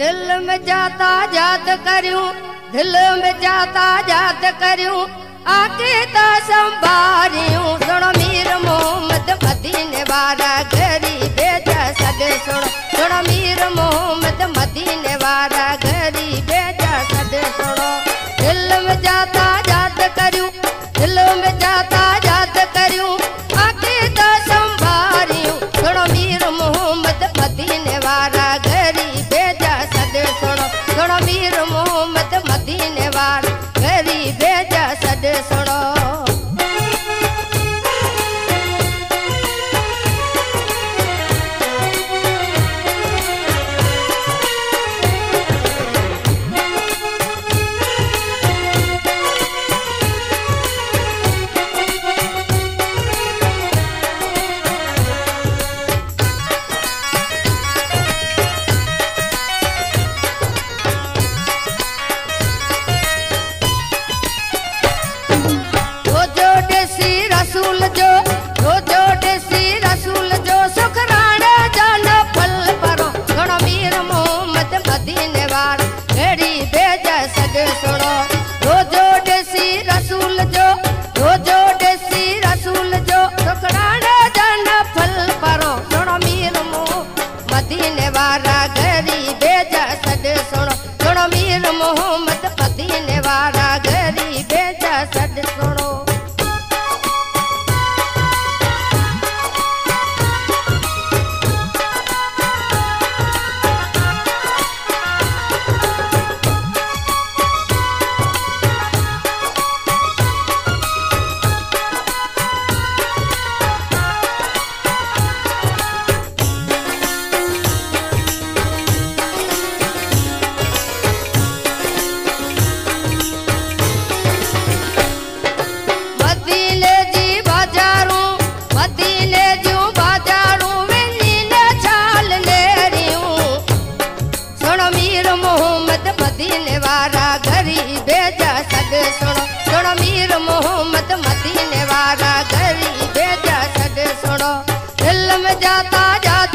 दिल में जाता जात करियूं दिल में जाता जात करियूं तूं सुण मीर मोहम्मद मदीने वारा सुण मीर मोहम्मद मदीने वारा।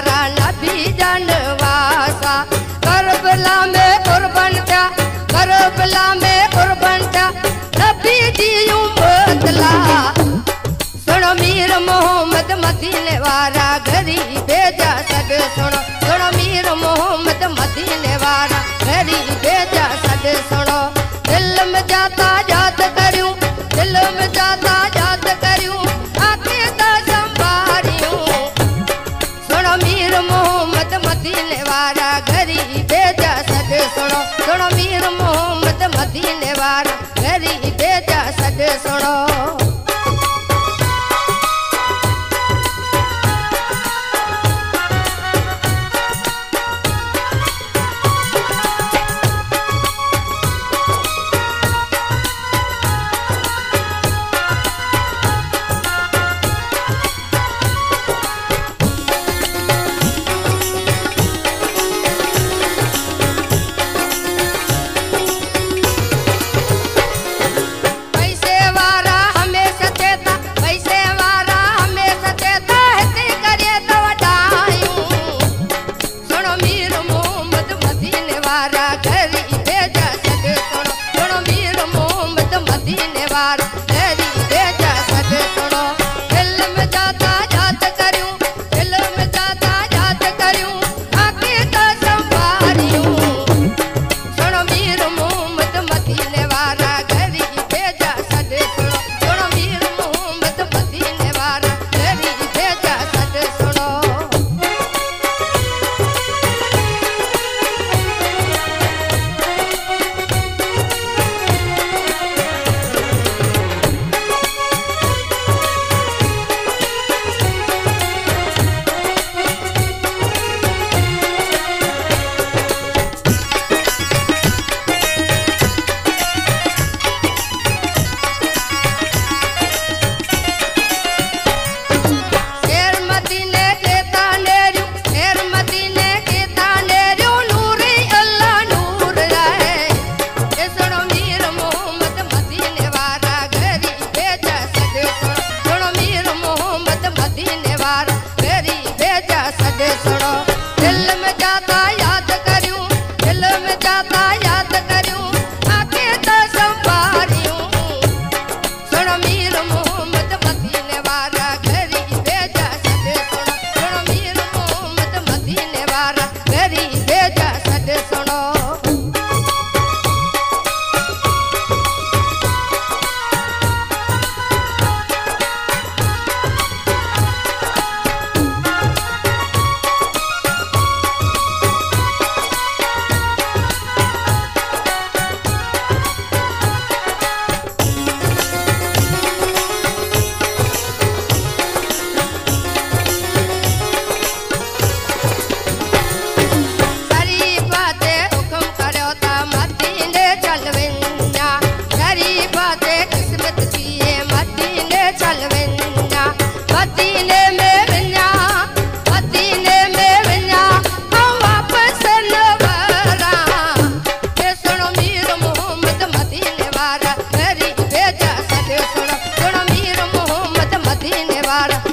हमारा नबी जनवासा। करबला में कुर्बन था, करबला में कुर्बन था नबी जी बदला सुनो मीर मोहम्मद मदीने वारा गरीबे जा सके सुनो وارا گهري سڏ سڻو. سڻو مير محمد مديني وارا گهري سڏ سڻو. para